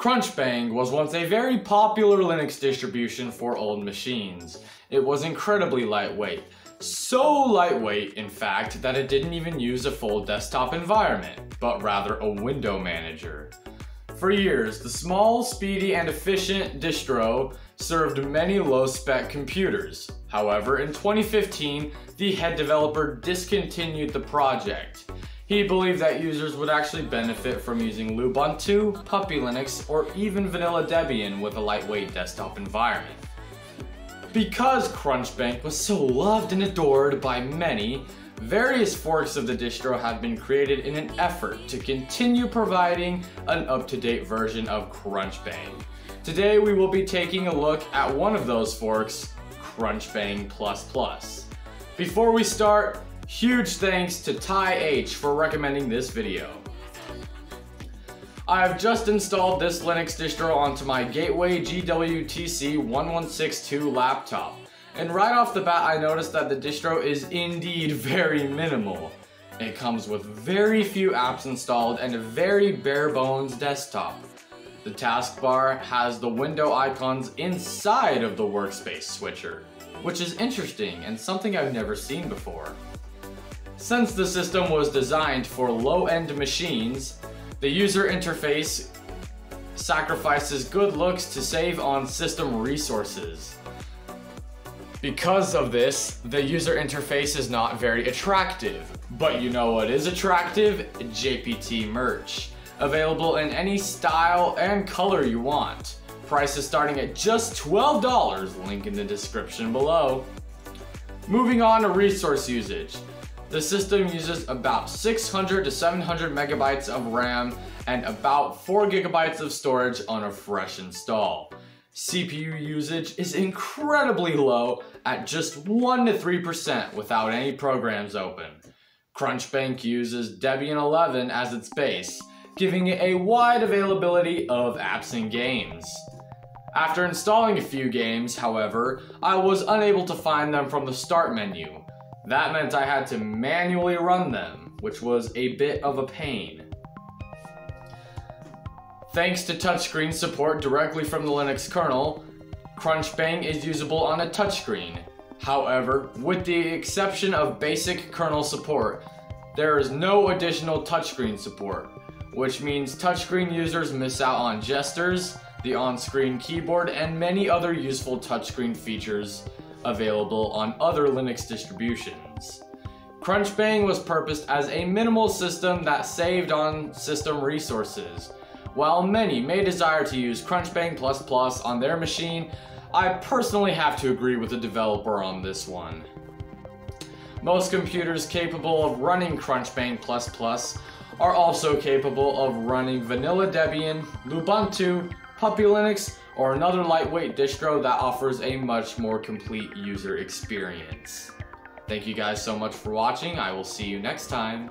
Crunchbang was once a very popular Linux distribution for old machines. It was incredibly lightweight. So lightweight, in fact, that it didn't even use a full desktop environment, but rather a window manager. For years, the small, speedy, and efficient distro served many low-spec computers. However, in 2015, the head developer discontinued the project. He believed that users would actually benefit from using Lubuntu, Puppy Linux, or even Vanilla Debian with a lightweight desktop environment. Because Crunchbang was so loved and adored by many, various forks of the distro have been created in an effort to continue providing an up-to-date version of Crunchbang. Today we will be taking a look at one of those forks, Crunchbang++. Before we start, Huge thanks to Ty H for recommending this video. I have just installed this Linux distro onto my Gateway GWTC 1162 laptop. And right off the bat I noticed that the distro is indeed very minimal. It comes with very few apps installed and a very bare bones desktop. The taskbar has the window icons inside of the workspace switcher, which is interesting and something I've never seen before. Since the system was designed for low-end machines, the user interface sacrifices good looks to save on system resources. Because of this, the user interface is not very attractive. But you know what is attractive? JPT merch. Available in any style and color you want. Prices starting at just $12, link in the description below. Moving on to resource usage. The system uses about 600 to 700 megabytes of RAM and about 4 gigabytes of storage on a fresh install. CPU usage is incredibly low at just 1 to 3% without any programs open. Crunchbang uses Debian 11 as its base, giving it a wide availability of apps and games. After installing a few games, however, I was unable to find them from the start menu, that meant I had to manually run them, which was a bit of a pain. Thanks to touchscreen support directly from the Linux kernel, Crunchbang is usable on a touchscreen. However, with the exception of basic kernel support, there is no additional touchscreen support, which means touchscreen users miss out on gestures, the on-screen keyboard, and many other useful touchscreen features available on other Linux distributions. Crunchbang was purposed as a minimal system that saved on system resources. While many may desire to use Crunchbang++ on their machine, I personally have to agree with the developer on this one. Most computers capable of running Crunchbang++ are also capable of running Vanilla Debian, Lubuntu, Puppy Linux, or another lightweight distro that offers a much more complete user experience. Thank you guys so much for watching. I will see you next time.